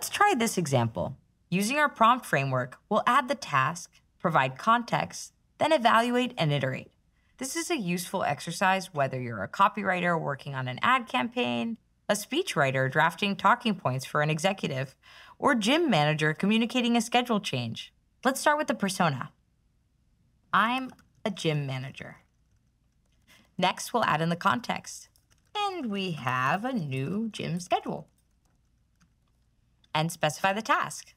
Let's try this example. Using our prompt framework, we'll add the task, provide context, then evaluate and iterate. This is a useful exercise whether you're a copywriter working on an ad campaign, a speechwriter drafting talking points for an executive, or gym manager communicating a schedule change. Let's start with the persona. I'm a gym manager. Next, we'll add in the context. And we have a new gym schedule. And specify the task.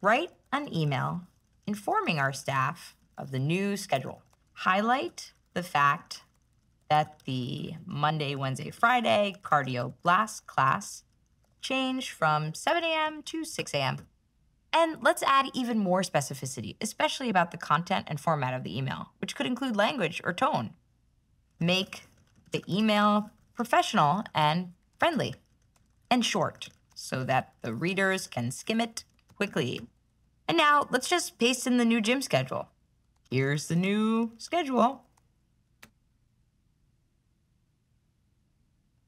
Write an email informing our staff of the new schedule. Highlight the fact that the Monday, Wednesday, Friday cardio blast class changed from 7 a.m. to 6 a.m. And let's add even more specificity, especially about the content and format of the email, which could include language or tone. Make the email professional and friendly and short so that the readers can skim it quickly. And now let's just paste in the new gym schedule. Here's the new schedule.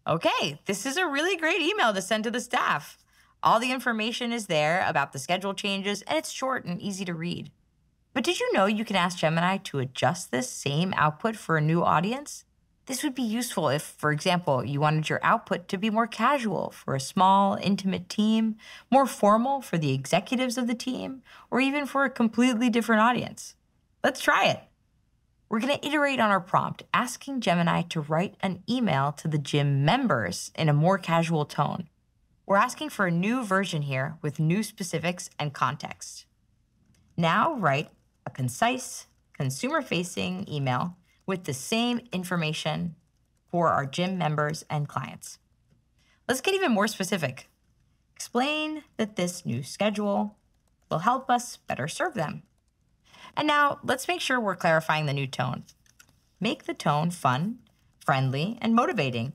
Okay, this is a really great email to send to the staff. All the information is there about the schedule changes, and it's short and easy to read. But did you know you can ask Gemini to adjust this same output for a new audience? This would be useful if, for example, you wanted your output to be more casual for a small, intimate team, more formal for the executives of the team, or even for a completely different audience. Let's try it. We're going to iterate on our prompt, asking Gemini to write an email to the gym members in a more casual tone. We're asking for a new version here with new specifics and context. Now write a concise, consumer facing email with the same information for our gym members and clients. Let's get even more specific. Explain that this new schedule will help us better serve them. And now let's make sure we're clarifying the new tone. Make the tone fun, friendly, and motivating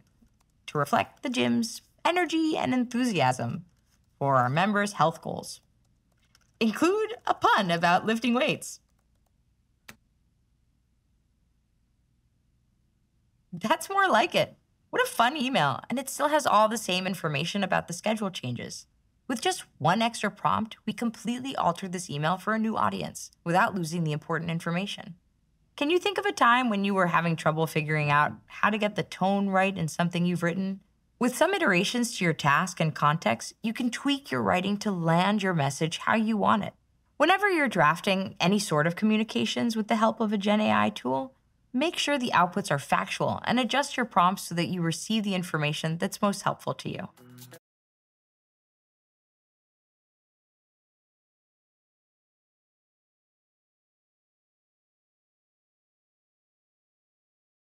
to reflect the gym's energy and enthusiasm for our members' health goals. Include a pun about lifting weights. That's more like it. What a fun email, and it still has all the same information about the schedule changes. With just one extra prompt, we completely altered this email for a new audience without losing the important information. Can you think of a time when you were having trouble figuring out how to get the tone right in something you've written? With some iterations to your task and context, you can tweak your writing to land your message how you want it. Whenever you're drafting any sort of communications with the help of a Gen AI tool, make sure the outputs are factual and adjust your prompts so that you receive the information that's most helpful to you.